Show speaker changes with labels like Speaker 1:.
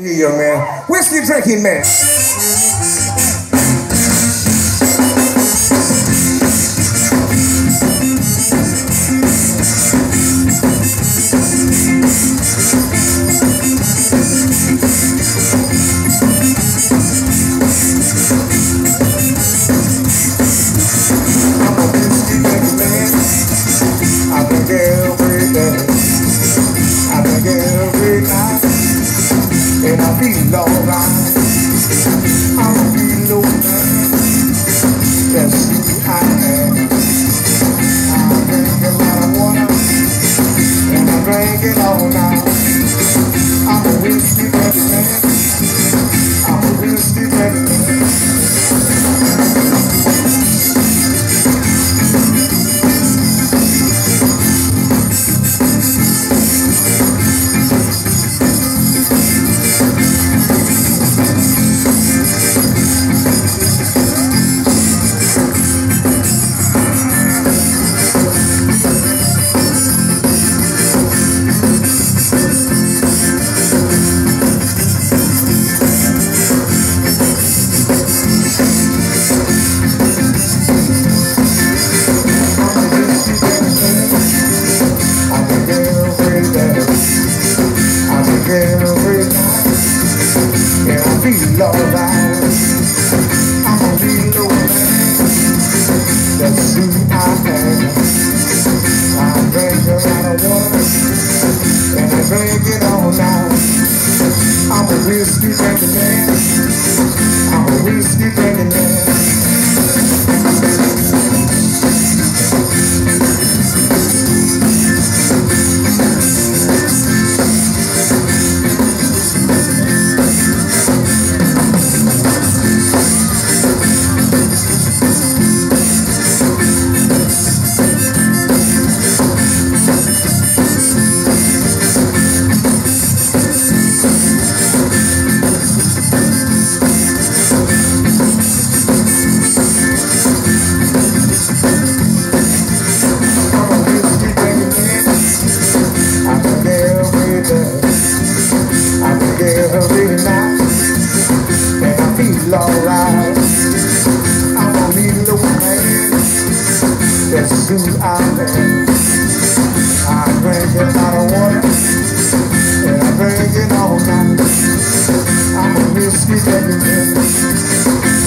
Speaker 1: young man. Whiskey drinking man. be love hours. I'm a need no man. That's who I am. I drank her out of water, and I drank it all night. I'm a whiskey drinking man. I'm a whiskey drinking do I live? I drink a out of water, and I drink it all night. I'm a whiskey baby.